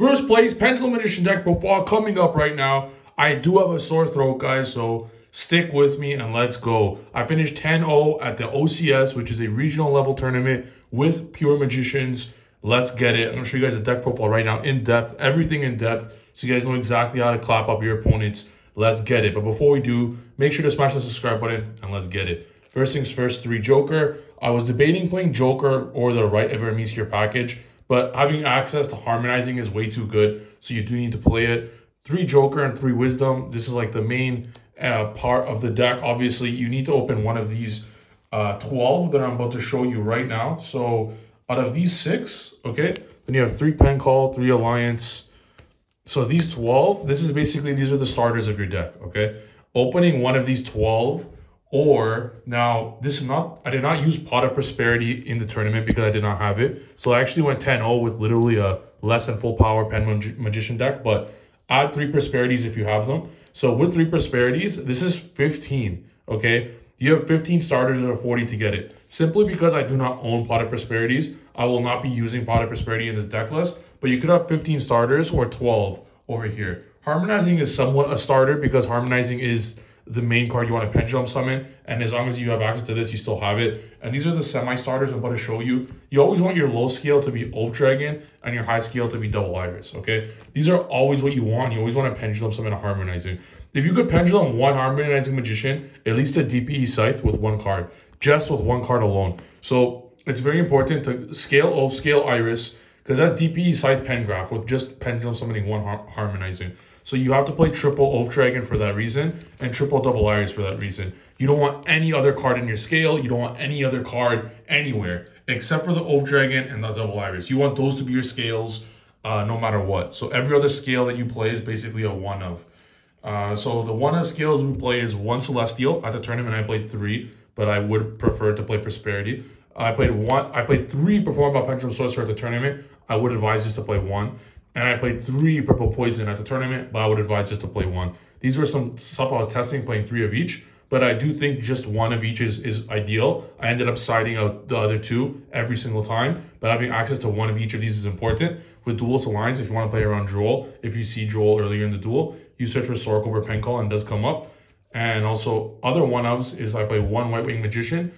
First place, Pendulum Magician deck profile coming up right now. I do have a sore throat, guys, so stick with me and let's go. I finished 10-0 at the OCS, which is a regional level tournament with Pure Magicians. Let's get it. I'm going to show you guys the deck profile right now in depth, everything in depth, so you guys know exactly how to clap up your opponents. Let's get it. But before we do, make sure to smash the subscribe button and let's get it. First things first, three Joker. I was debating playing Joker or the right Hermes here package, but having access to harmonizing is way too good, so you do need to play it. Three Joker and three Wisdom. This is like the main uh, part of the deck. Obviously, you need to open one of these uh, 12 that I'm about to show you right now. So out of these six, okay, then you have three Pen Call, three Alliance. So these 12, this is basically, these are the starters of your deck, okay? Opening one of these 12 or now this is not, I did not use Pot of Prosperity in the tournament because I did not have it. So I actually went 10-0 with literally a less than full power Pen Mag Magician deck, but add three Prosperities if you have them. So with three Prosperities, this is 15, okay? You have 15 starters or 40 to get it. Simply because I do not own Pot of Prosperities, I will not be using Pot of Prosperity in this deck list, but you could have 15 starters or 12 over here. Harmonizing is somewhat a starter because Harmonizing is the main card you want to pendulum summon. And as long as you have access to this, you still have it. And these are the semi-starters I'm about to show you. You always want your low scale to be Oath Dragon and your high scale to be Double Iris, okay? These are always what you want. You always want to pendulum summon a Harmonizing. If you could pendulum one Harmonizing Magician, at least a DPE Scythe with one card. Just with one card alone. So it's very important to scale Oath, scale Iris, because that's DPE Scythe Pengraph with just pendulum summoning one har Harmonizing. So you have to play triple Oath Dragon for that reason and triple Double Iris for that reason. You don't want any other card in your scale. You don't want any other card anywhere except for the Oath Dragon and the Double Iris. You want those to be your scales uh, no matter what. So every other scale that you play is basically a one of. Uh, so the one of scales we play is one Celestial. At the tournament, I played three, but I would prefer to play Prosperity. I played one. I played three Perform by Pendulum Sorcerer at the tournament. I would advise just to play one. And I played three Purple Poison at the tournament, but I would advise just to play one. These were some stuff I was testing, playing three of each. But I do think just one of each is, is ideal. I ended up siding out the other two every single time. But having access to one of each of these is important. With Duelist Alliance, if you want to play around Droll, if you see Droll earlier in the duel, you search for Sork over Pen Call and does come up. And also other one-ofs is I play one White Wing Magician.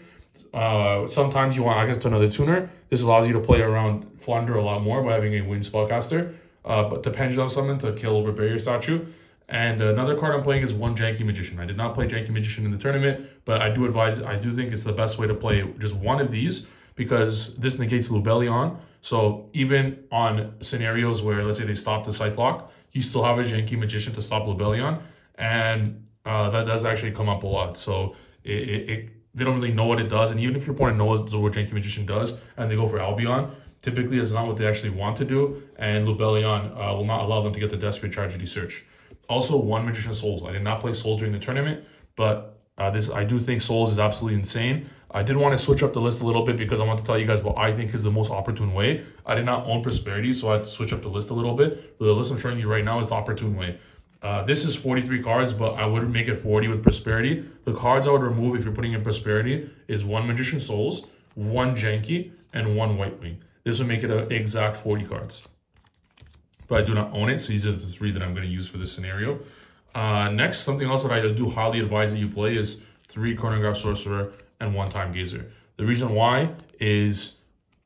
Uh, sometimes you want access to another tuner. This allows you to play around Flunder a lot more by having a Wind Spellcaster uh, but the Pendulum Summon to kill over Barrier Statue. And another card I'm playing is one Janky Magician. I did not play Janky Magician in the tournament, but I do advise, I do think it's the best way to play just one of these because this negates Lubellion. So even on scenarios where, let's say they stop the Scythe Lock, you still have a Janky Magician to stop Lubellion. And uh, that does actually come up a lot. So it, it, it, they don't really know what it does. And even if your opponent knows what Janky Magician does and they go for Albion, Typically, it's not what they actually want to do, and Lubellion uh, will not allow them to get the Despian Tragedy Search. Also, one Magician Souls. I did not play Souls during the tournament, but uh, this I do think Souls is absolutely insane. I did want to switch up the list a little bit because I want to tell you guys what I think is the most opportune way. I did not own Prosperity, so I had to switch up the list a little bit. But the list I'm showing you right now is the opportune way. Uh, this is 43 cards, but I would make it 40 with Prosperity. The cards I would remove if you're putting in Prosperity is one Magician Souls, one Janky, and one White Wing. This will make it an exact 40 cards. But I do not own it, so these are the three that I'm going to use for this scenario. Uh, next, something else that I do highly advise that you play is three Chronograph Sorcerer and one Time Gazer. The reason why is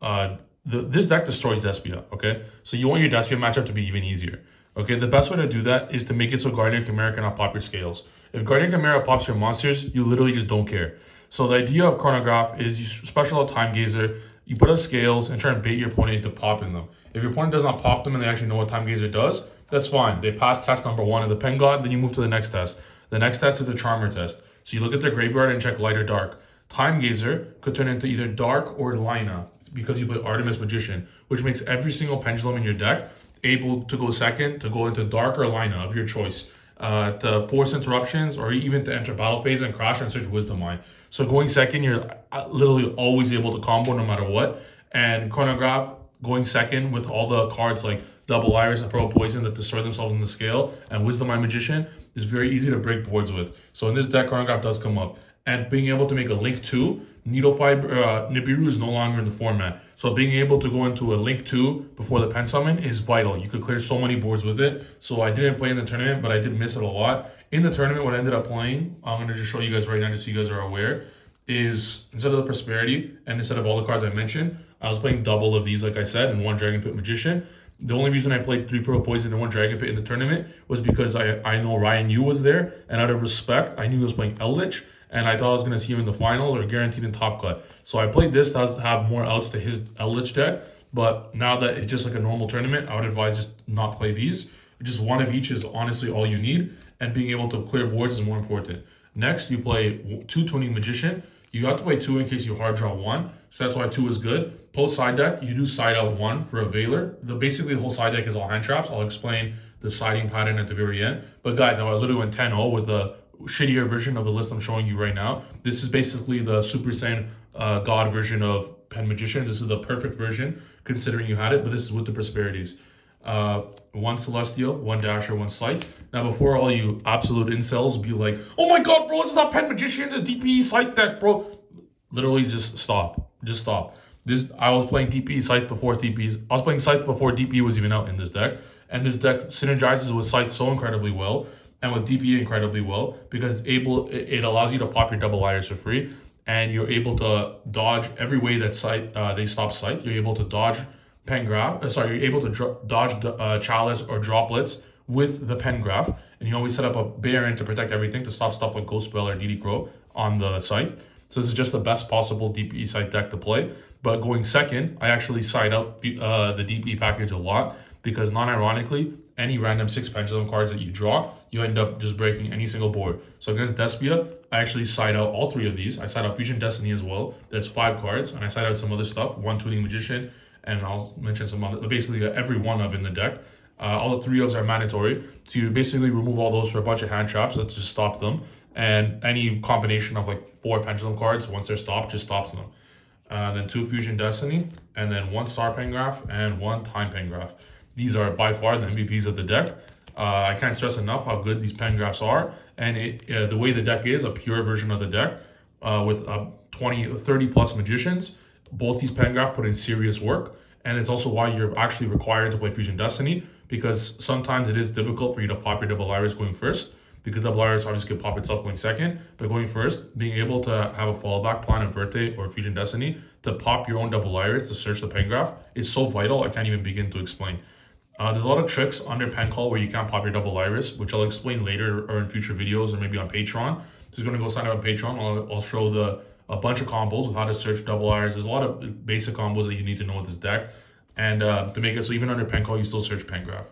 uh, the, this deck destroys Despia, okay? So you want your Despia matchup to be even easier. Okay, the best way to do that is to make it so Guardian Chimera cannot pop your scales. If Guardian Chimera pops your monsters, you literally just don't care. So the idea of Chronograph is you special out Time Gazer, you put up scales and try and bait your opponent into popping them. If your opponent does not pop them and they actually know what Time Gazer does, that's fine. They pass test number one of the Pen God, then you move to the next test. The next test is the Charmer test. So you look at their graveyard and check light or dark. Time Gazer could turn into either Dharc or Lyna because you play Artemis Magician, which makes every single pendulum in your deck able to go second, to go into Dharc or Lyna of your choice uh, to force interruptions or even to enter battle phase and crash and search wisdom mine. So going second, you're uh, literally always able to combo no matter what. And chronograph going second with all the cards like double iris and purple poison that destroy themselves in the scale and wisdom mine magician is very easy to break boards with. So in this deck, chronograph does come up. And being able to make a Link 2, Needle Fiber uh, Nibiru is no longer in the format. So being able to go into a Link 2 before the Pen Summon is vital. You could clear so many boards with it. So I didn't play in the tournament, but I did miss it a lot. In the tournament, what I ended up playing, I'm going to just show you guys right now just so you guys are aware, is instead of the Prosperity and instead of all the cards I mentioned, I was playing double of these, like I said, and one Dragon Pit Magician. The only reason I played three Purple Poison and one Dragon Pit in the tournament was because I, I know Ryan Yu was there, and out of respect, I knew he was playing Eldlich, and I thought I was going to see him in the finals or guaranteed in top cut. So I played this to have more outs to his Eldlich deck, but now that it's just like a normal tournament, I would advise just not play these. Just one of each is honestly all you need, and being able to clear boards is more important. Next, you play two Tuning Magician. You got to play two in case you hard draw one. So that's why two is good. Post side deck, you do side out one for a Veiler. The basically the whole side deck is all hand traps. I'll explain the siding pattern at the very end. But guys, I literally went 10-0 with a shittier version of the list I'm showing you right now. This is basically the Super Saiyan uh, God version of Pen Magician. This is the perfect version considering you had it, but this is with the prosperities. Uh, one Celestial, one Dasher, one Scythe. Now, before all you absolute incels be like, oh my god, bro, it's not Pen Magician, it's DPE Scythe deck, bro. Literally just stop. Just stop. This I was playing DPE Scythe before DPE. I was playing Scythe before DPE was even out in this deck. And this deck synergizes with Scythe so incredibly well and with DPE incredibly well because it's able it allows you to pop your double iris for free and you're able to dodge every way that Scythe uh, they stop Scythe. You're able to dodge Pengraph. Uh, sorry, you're able to dodge uh, Chalice or Droplets with the Pengraph. And you always set up a Baron to protect everything to stop stuff like Ghost Belle or DD Crow on the Scythe. So this is just the best possible DPE Scythe deck to play. But going second, I actually side out uh, the DPE package a lot because non-ironically, any random six pendulum cards that you draw, you end up just breaking any single board. So against Despia, I actually side out all three of these. I side out Fusion Destiny as well. There's five cards, and I side out some other stuff. One Tuning Magician, and I'll mention some other, basically every one of in the deck. Uh, all the three ofs are mandatory. So you basically remove all those for a bunch of hand traps that just stop them. And any combination of like four pendulum cards, once they're stopped, just stops them. Uh, then two Fusion Destiny, and then one Star Pengraph, and one Time Pengraph. These are by far the MVPs of the deck. Uh, I can't stress enough how good these pen graphs are. And it, uh, the way the deck is, a pure version of the deck uh, with uh, 20, 30 plus Magicians. Both these Pengraph put in serious work. And it's also why you're actually required to play Fusion Destiny because sometimes it is difficult for you to pop your double iris going first because double iris obviously could pop itself going second. But going first, being able to have a fallback plan of Verte or Fusion Destiny to pop your own double iris to search the pen graph is so vital, I can't even begin to explain. Uh, there's a lot of tricks under pen call where you can't pop your double iris, which I'll explain later or in future videos or maybe on Patreon. So you're going to go sign up on Patreon. I'll, I'll show the a bunch of combos with how to search double iris. There's a lot of basic combos that you need to know with this deck. And uh, to make it so even under pen call, you still search Pengraph.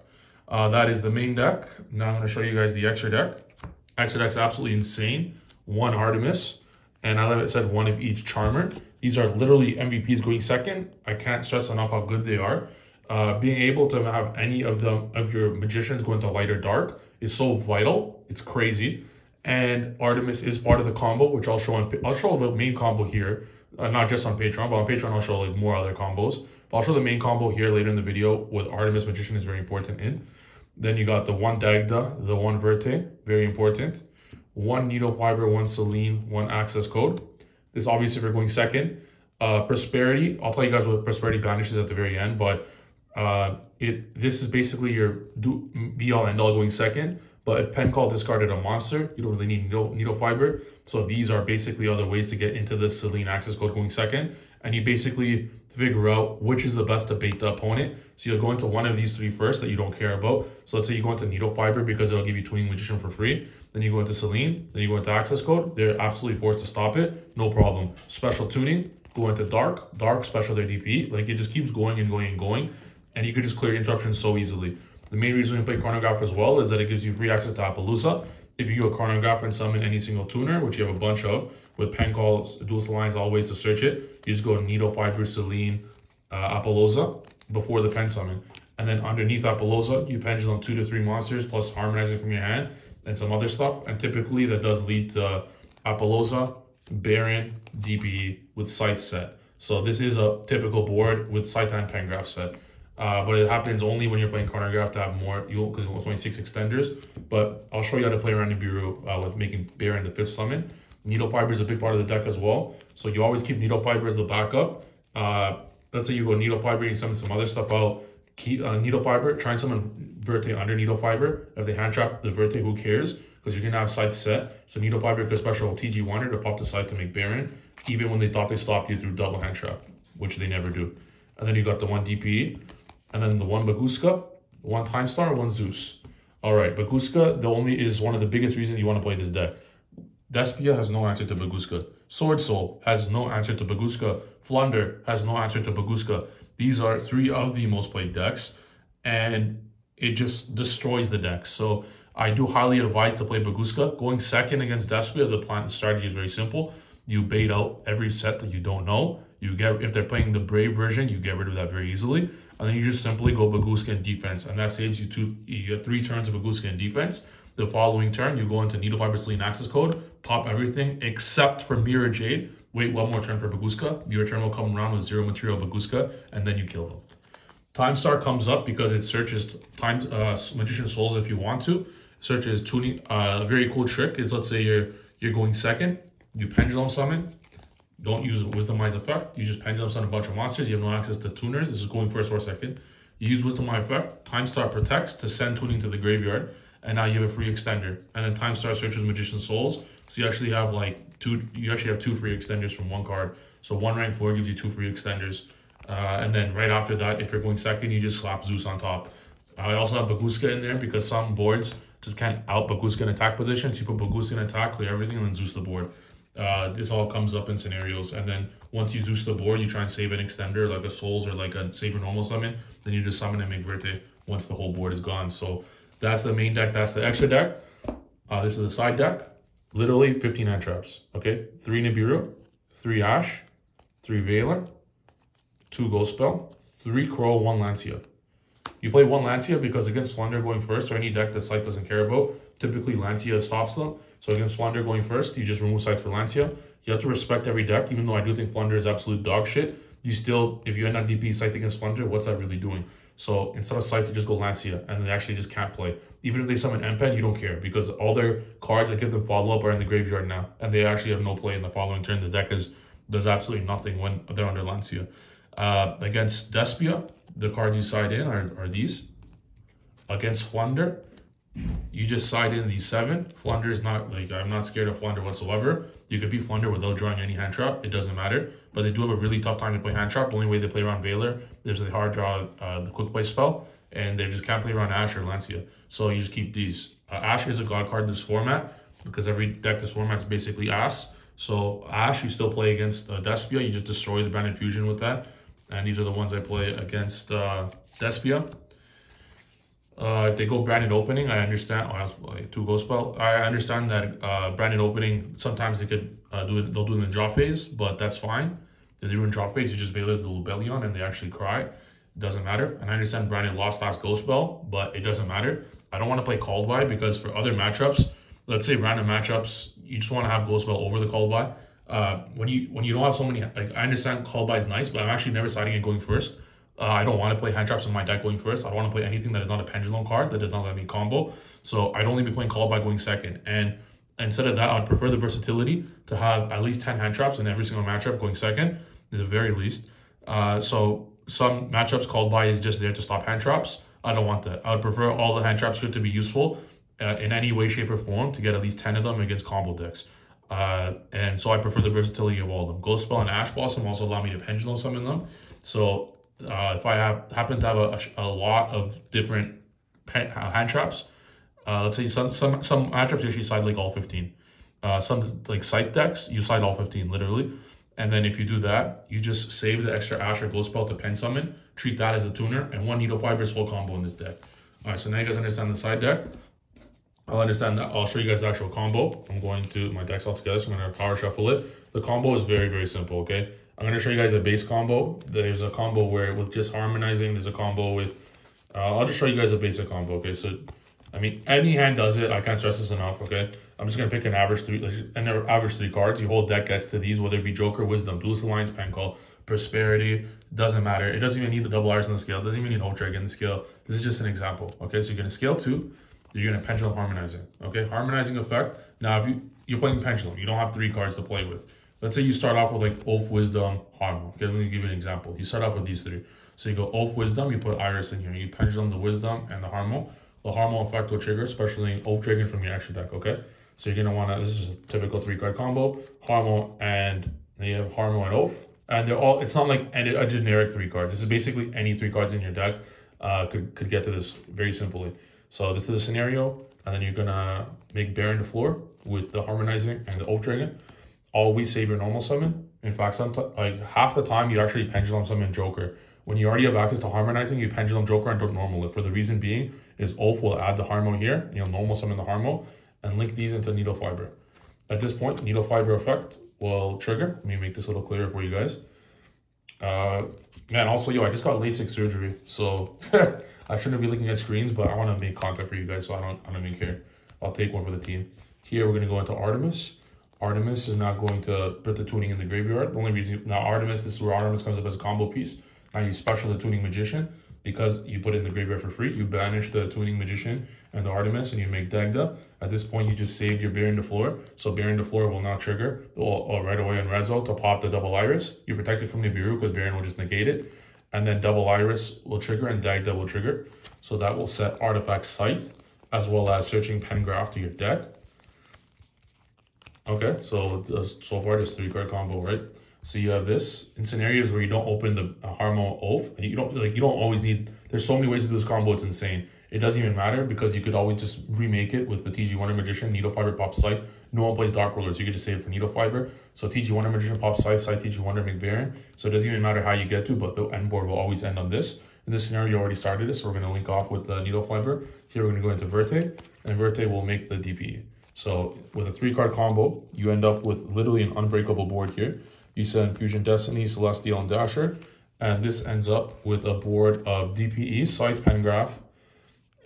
Uh, that is the main deck. Now I'm going to show you guys the extra deck. Extra deck's absolutely insane. One Artemis, and I love it said one of each Charmer. These are literally MVPs going second. I can't stress enough how good they are. Uh, being able to have any of them of your magicians go into light or dark is so vital. It's crazy. And Artemis is part of the combo, which I'll show on. I'll show the main combo here, uh, not just on Patreon, but on Patreon I'll show like more other combos. But I'll show the main combo here later in the video with Artemis Magician is very important in. Then you got the one Dagda, the one Verte, very important. One Needle Fiber, one Selene, one Access Code. This obviously if you're going second. Uh, Prosperity, I'll tell you guys what Prosperity banishes at the very end, but uh, it this is basically your do, be all end all going second. But if pen call discarded a monster, you don't really need needle, needle fiber. So these are basically other ways to get into the Selene access code going second. And you basically figure out which is the best to bait the opponent. So you'll go into one of these three first that you don't care about. So let's say you go into Needle Fiber because it'll give you Tuning Magician for free. Then you go into Selene. Then you go into Access Code. They're absolutely forced to stop it. No problem. Special Tuning. Go into Dharc. Dharc, special their DP. Like it just keeps going and going and going and you could just clear interruptions so easily. The main reason we play Chronograph as well is that it gives you free access to Apollousa. If you go Chronograph and summon any single tuner, which you have a bunch of, with pen calls, dual lines, always to search it, you just go Needle, Fiber, Selene, uh, Apollousa before the pen summon. And then underneath Apollousa, you pendulum two to three monsters plus harmonizing from your hand and some other stuff. And typically that does lead to Apollousa, Baron, DPE with Scythe set. So this is a typical board with Scythe and Pengraph set. Uh, but it happens only when you're playing chronograph to have more, you because it's only six extenders. But I'll show you how to play around Nibiru uh, with making Bear Baron the fifth summon. Needle fiber is a big part of the deck as well. So you always keep needle fiber as the backup. Uh, let's say you go needle fiber, you summon some other stuff out. Keep uh, needle fiber, try and summon Verte under needle fiber. If they hand trap the Verte, who cares? Because you're gonna have scythe set. So needle fiber could special TG Wonder to pop the scythe to make Baron, even when they thought they stopped you through double hand trap, which they never do. And then you got the one DPE, and then the one Bagooska, one Time Star, one Zeus. All right, Bagooska, the only is one of the biggest reasons you want to play this deck. Despia has no answer to Bagooska. Sword Soul has no answer to Bagooska. Flunder has no answer to Bagooska. These are three of the most played decks, and it just destroys the deck. So I do highly advise to play Bagooska. Going second against Despia, the plan strategy is very simple. You bait out every set that you don't know. You get if they're playing the Brave version, you get rid of that very easily. And then you just simply go Bagooska in defense. And that saves you two you three turns of Bagooska in defense. The following turn, you go into Needle Fiber Selene Access Code, pop everything except for Mirror Jade. Wait one more turn for Bagooska. Your turn will come around with zero material Bagooska, and then you kill them. Time Star comes up because it searches time uh, Magician Souls if you want to. Searches tuning. Uh, a very cool trick is let's say you're you're going second, you pendulum summon. Don't use Wisdom Eyes effect. You just pendulum summon a bunch of monsters. You have no access to tuners. This is going first or second. You use Wisdom Eye effect. Time Star protects to send tuning to the graveyard and now you have a free extender. And then Time Star searches Magician Souls. So you actually have like two, you actually have two free extenders from one card. So one rank four gives you two free extenders. Uh, and then right after that, if you're going second, you just slap Zeus on top. I also have Bagooska in there because some boards just can't out Bagooska in attack position. So you put Bagooska in attack, clear everything, and then Zeus the board. Uh, this all comes up in scenarios. And then once you Zeus the board, you try and save an extender like a Souls or like a Save Normal summon. Then you just summon and make Verte once the whole board is gone. So that's the main deck. That's the extra deck. Uh, this is the side deck. Literally 15 hand traps. Okay. Three Nibiru, three Ash, three Veiler, two Ghost Belle, three Crow, one Lancea. You play one Lancea because against Flunder going first or any deck that Scythe doesn't care about, typically Lancea stops them. So against Flunder going first, you just remove Scythe for Lancea. You have to respect every deck, even though I do think Flunder is absolute dog shit. You still, if you end up DP Scythe against Flunder, what's that really doing? So instead of Scythe, you just go Lancea, and they actually just can't play. Even if they summon Empen, you don't care, because all their cards that give them follow-up are in the graveyard now, and they actually have no play in the following turn. The deck is does absolutely nothing when they're under Lancea. Uh, against Despia, the cards you side in are, are these. Against Flunder, you just side in these seven. Flunder is not, like, I'm not scared of Flunder whatsoever. You could beat Flunder without drawing any hand trap. It doesn't matter. But they do have a really tough time to play hand trap. The only way they play around Veiler is they hard draw uh, the quick play spell. And they just can't play around Ash or Lancea. So you just keep these. Uh, Ash is a god card this format because every deck this format is basically ass. So Ash, you still play against uh, Despia. You just destroy the Branded Fusion with that. And these are the ones I play against uh, Despia. Uh, if they go branded opening, I understand. Oh, like two ghost belle. I understand that uh, branded opening sometimes they could uh, do it. They'll do it in the draw phase, but that's fine. If they do in draw phase, you just veil the Lubellion and they actually cry. It doesn't matter. And I understand branded lost last ghost belle, but it doesn't matter. I don't want to play called by because for other matchups, let's say random matchups, you just want to have ghost belle over the called by. Uh, when you when you don't have so many, like I understand called by is nice, but I'm actually never siding it going first. Uh, I don't want to play hand traps in my deck going first. I don't want to play anything that is not a pendulum card that does not let me combo. So I'd only be playing call by going second. And instead of that, I'd prefer the versatility to have at least 10 hand traps in every single matchup going second, at the very least. Uh, so some matchups called by is just there to stop hand traps. I don't want that. I would prefer all the hand traps to be useful uh, in any way, shape, or form to get at least 10 of them against combo decks. Uh, and so I prefer the versatility of all of them. Ghost Belle and Ash Blossom also allow me to pendulum summon them. So uh, if I have happen to have a, a, lot of different uh, hand traps, uh, let's say some some some hand traps usually side like all 15. Uh, some like scythe decks, you side all 15 literally. And then if you do that, you just save the extra Asher Ghost Belle to pen summon, treat that as a tuner, and one Needle Fiber is full combo in this deck. All right, so now you guys understand the side deck. I'll understand that. I'll show you guys the actual combo. I'm going to my decks all together, so I'm going to power shuffle it. The combo is very, very simple, okay? I'm going to show you guys a base combo. There's a combo where with just harmonizing, there's a combo with, uh, I'll just show you guys a basic combo, okay? So, I mean, any hand does it. I can't stress this enough, okay? I'm just going to pick an average three, like, an average three cards. Your whole deck gets to these, whether it be Joker, Wisdom, Duelist Alliance, Pen Call, Prosperity, doesn't matter. It doesn't even need the double R's on the scale. It doesn't even need Ultra again the scale. This is just an example, okay? So you're going to scale two. you're gonna pendulum harmonizing. Okay, harmonizing effect. Now, if you you're playing pendulum, you don't have three cards to play with. Let's say you start off with like Oath, Wisdom, Harmo. Okay, let me give you an example. You start off with these three. So you go Oath, Wisdom, you put Iris in here. You pendulum the Wisdom and the Harmo. The Harmo effect will trigger, especially Oath triggering from your extra deck. Okay, so you're gonna wanna. This is just a typical three card combo. Harmo and then you have Harmo and Oath, and they're all. It's not like any, a generic three card. This is basically any three cards in your deck uh, could could get to this very simply. So this is the scenario, and then you're gonna make Baron the floor with the harmonizing and the Oath Dragon. Always save your normal summon. In fact, sometimes like half the time you actually pendulum summon Joker. When you already have access to harmonizing, you pendulum Joker and don't normal it. For the reason being is Oath will add the Harmo here, you'll normal summon the Harmo, and link these into Needle Fiber. At this point, Needle Fiber effect will trigger. Let me make this a little clearer for you guys. Uh, man, also, yo, I just got LASIK surgery, so I shouldn't be looking at screens, but I want to make content for you guys, so I don't, I don't even care. I'll take one for the team. Here, we're going to go into Artemis. Artemis is not going to put the tuning in the graveyard. The only reason, now Artemis, this is where Artemis comes up as a combo piece. Now you special the tuning magician because you put it in the graveyard for free. You banish the tuning magician and the Artemis and you make Dagda. At this point, you just saved your Baron the floor. So Baron the floor will now trigger or, right away in Rezo to pop the double iris. You're protected from the Biru because Baron will just negate it. And then double iris will trigger and Dagda will trigger. So that will set artifact scythe as well as searching Pengraph to your deck. Okay, so uh, so far just three card combo, right? So you have this in scenarios where you don't open the uh, Harmo Oath. You don't like you don't always need. There's so many ways to do this combo. It's insane. It doesn't even matter because you could always just remake it with the TG Wonder Magician, Needle Fiber, Pop Scythe. No one plays Dark Ruler, so you could just save it for Needle Fiber. So TG Wonder Magician, Pop Scythe, Scythe TG Wonder, McBaron. So it doesn't even matter how you get to, but the end board will always end on this. In this scenario, already started this, so we're going to link off with the Needle Fiber. Here we're going to go into Verte, and Verte will make the DPE. So with a three-card combo, you end up with literally an unbreakable board here. You send Fusion Destiny, Celestial, and Dasher, and this ends up with a board of DPE, Scythe, Pengraph,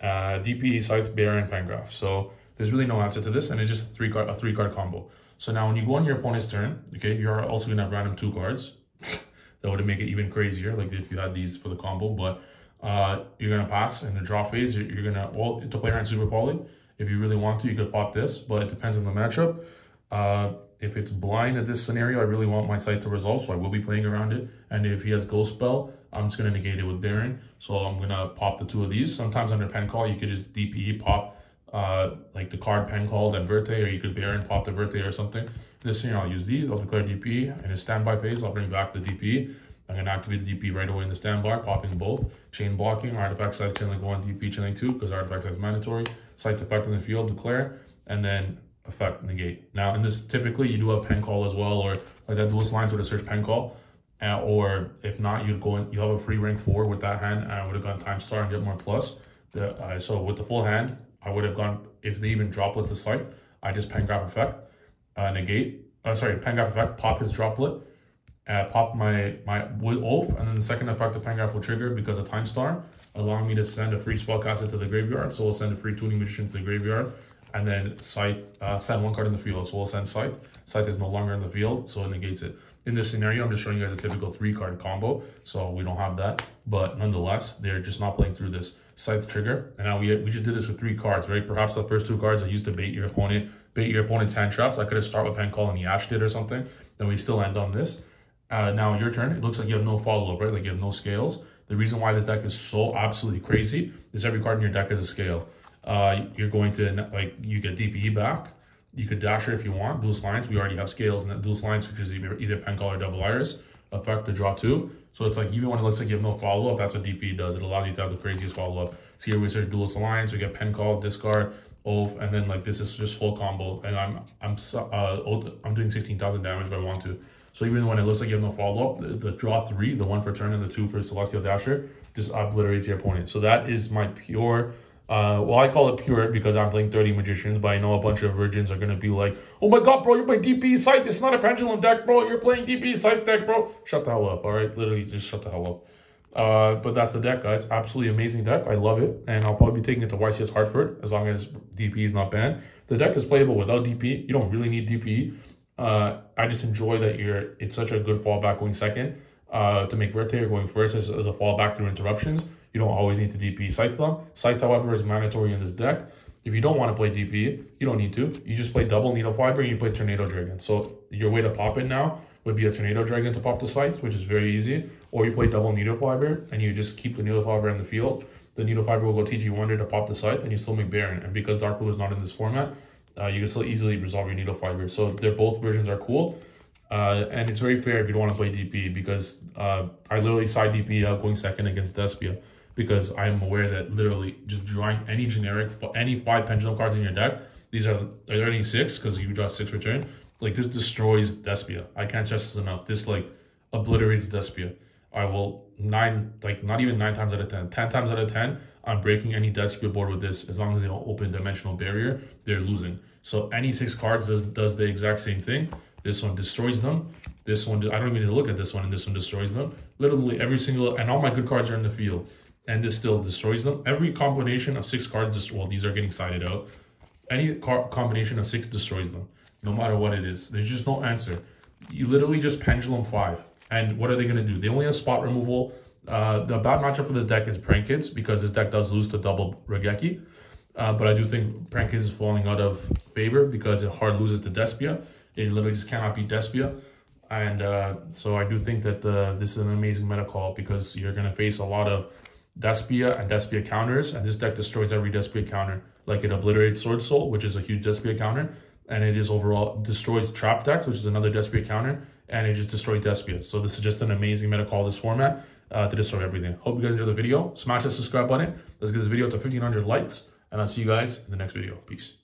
uh, DPE, Scythe, Baron, Pengraph. So there's really no answer to this, and it's just three card, a three-card combo. So now when you go on your opponent's turn, okay, you're also to have random two cards. that would make it even crazier, like if you had these for the combo, but uh, you're to pass in the draw phase. You're, you're to, well, to play around Super Poly, if you really want to, you could pop this, but it depends on the matchup. Uh, if it's blind at this scenario, I really want my scythe to resolve, so I will be playing around it. And if he has Ghost Belle, I'm just going to negate it with Baron. So I'm going to pop the two of these. Sometimes under pen call, you could just DPE pop uh, like the card pen call, then Verte, or you could Baron pop the Verte or something. This scenario, I'll use these. I'll declare DPE. In a standby phase, I'll bring back the DPE. I'm going to activate the DP right away in the standby, popping both. Chain blocking, artifact scythe chaining 1, DP chaining 2, because artifact scythe mandatory. Scythe effect in the field, declare, and then effect negate. Now, in this, typically you do a pen call as well, or like that duelist lines with a search pen call. Uh, or if not, you'd go in, you have a free rank 4 with that hand, and I would have gone time star and get more plus. The, uh, so with the full hand, I would have gone, if they even droplets the scythe, I just pen graph effect, uh, negate, uh, sorry, pen graph effect, pop his droplet, uh, pop my, my with Oath, and then the second effect of Pengraph will trigger because of Time Star, allowing me to send a free spellcaster to the graveyard. So we'll send a free Tuning Magician to the graveyard, and then Scythe, uh, send one card in the field. So we'll send Scythe. Scythe is no longer in the field, so it negates it. In this scenario, I'm just showing you guys a typical three card combo, so we don't have that. But nonetheless, they're just not playing through this Scythe trigger. And now we, we just did this with three cards, right? Perhaps the first two cards I used to bait your opponent, bait your opponent's hand traps. I could have started with Pen Call and he ashed it or something. Then we still end on this. Uh, now your turn. It looks like you have no follow-up, right? Like you have no scales. The reason why this deck is so absolutely crazy is every card in your deck is a scale. Uh, you're going to, like, you get DPE back. You could Dasher if you want. Duelist Lines, we already have scales. And that Lines, which is either, either Pen Call or Double Iris, effect to draw two. So it's like, even when it looks like you have no follow-up, that's what DPE does. It allows you to have the craziest follow-up. So here we search Duelist Alliance, we get Pen Call, Discard, Oath, and then like this is just full combo. And I'm I'm uh, I'm doing 16,000 damage if I want to. So even when it looks like you have no follow-up, the, the, draw three, the one for turn and the two for Celestial Dasher, just obliterates your opponent. So that is my pure, uh, well, I call it pure because I'm playing 30 Magicians, but I know a bunch of Virgins are going to be like, oh my god, bro, you're playing DP Scythe. It's not a Pendulum deck, bro. You're playing DP Scythe deck, bro. Shut the hell up, all right? Literally, just shut the hell up. Uh, but that's the deck, guys. Absolutely amazing deck. I love it. And I'll probably be taking it to YCS Hartford as long as DP is not banned. The deck is playable without DP. You don't really need DP. Uh, I just enjoy that you're. It's such a good fallback going second. Uh, to make Verte going first as, as a fallback through interruptions. You don't always need to DP Scythe. Scythe, however, is mandatory in this deck. If you don't want to play DP, you don't need to. You just play double Needle Fiber and you play Tornado Dragon. So your way to pop it now would be a Tornado Dragon to pop the Scythe, which is very easy. Or you play double Needle Fiber and you just keep the Needle Fiber in the field. The Needle Fiber will go TG Wonder to pop the Scythe and you still make Baron. And because Dark Ruler is not in this format, uh, you can still easily resolve your Needle Fiber. So they're both versions are cool. Uh, and it's very fair if you don't want to play DP because uh, I literally side DP out going second against Despia because I'm aware that literally just drawing any generic, for any five Pendulum cards in your deck, these are, are there any six because you draw six return, like this destroys Despia. I can't stress this enough. This like obliterates Despia. I will nine, like not even nine times out of 10, 10 times out of 10, I'm breaking any Despia board with this. As long as they don't open Dimensional Barrier, they're losing. So any six cards does, does the exact same thing. This one destroys them. This one, I don't even need to look at this one, and this one destroys them. Literally every single, and all my good cards are in the field, and this still destroys them. Every combination of six cards, well, these are getting sided out. Any combination of six destroys them, no matter what it is. There's just no answer. You literally just pendulum five. And what are they going to do? They only have spot removal. Uh, the bad matchup for this deck is Prank Kids because this deck does lose to double Raigeki. Uh, but I do think Prank Kids is falling out of favor because it hard loses to Despia. It literally just cannot beat Despia. And uh, so I do think that uh, this is an amazing meta call because you're going to face a lot of Despia and Despia counters. And this deck destroys every Despia counter. Like it obliterates Sword Soul, which is a huge Despia counter. And it just overall destroys Trap Decks, which is another Despia counter. And it just destroys Despia. So this is just an amazing meta call this format uh, to destroy everything. Hope you guys enjoyed the video. Smash the subscribe button. Let's get this video to 1500 likes. And I'll see you guys in the next video. Peace.